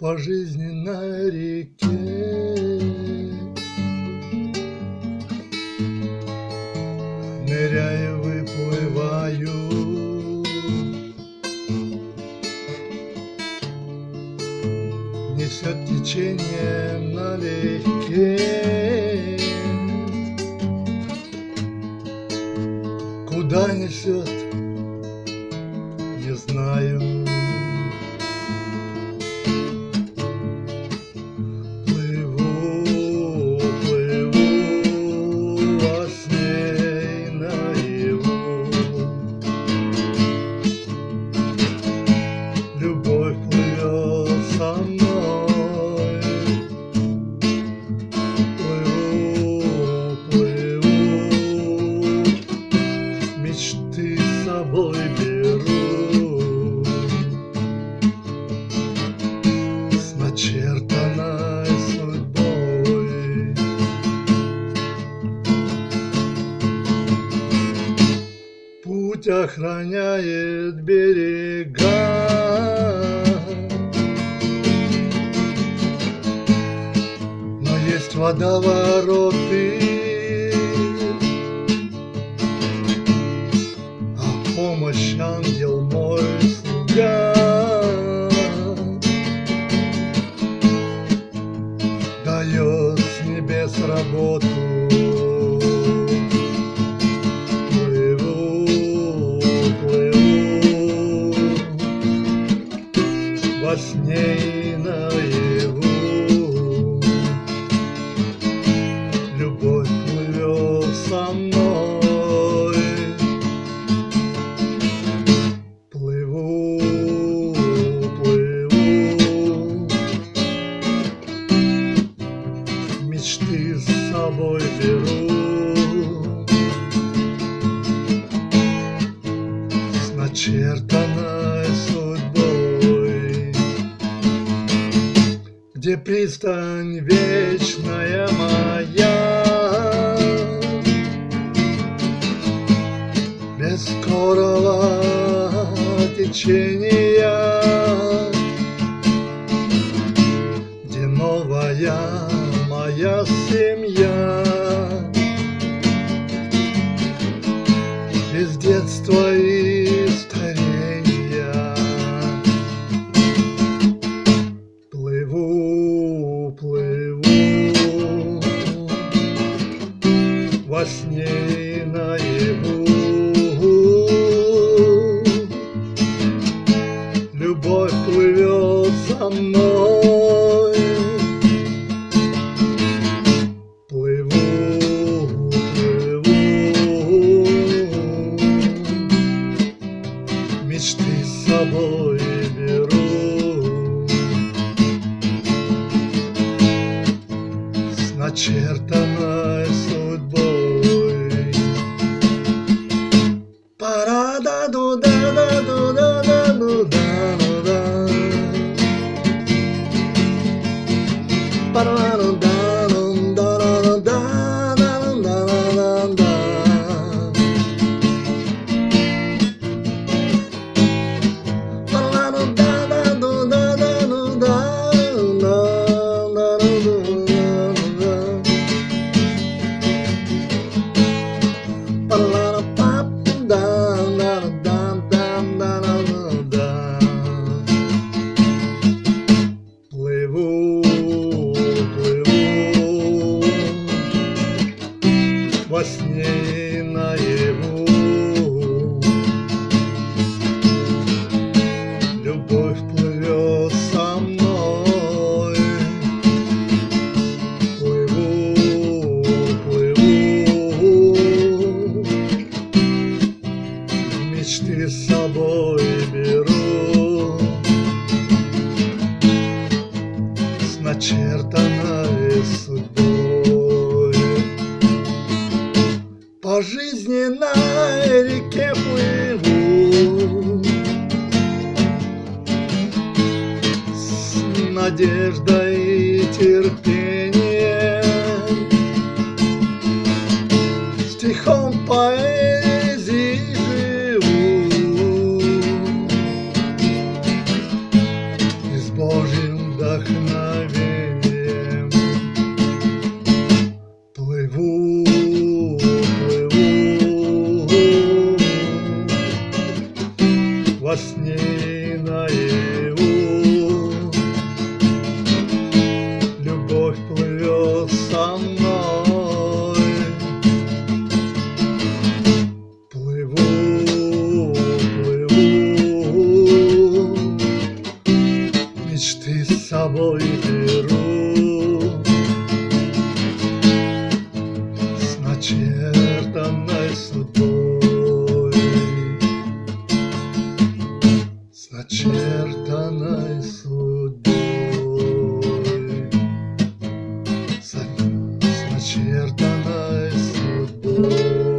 по жизненной реке. Ныряю, выплываю, Несет течением налегке. Куда несет, Путь охраняет берега. Но есть водовороты, а помощь ангел мой слуга. Дает с небес работу. сплошней навек. Пристань вечная моя, без скорого течения, где новая моя семья. certa mais futebol. Parada do dada do dada do dada. Parada. Собой беру. с начертанной судьбой. По жизненной реке плыву С надеждой и терпением driving. начертанной судьбой, с судьбой, с судьбой.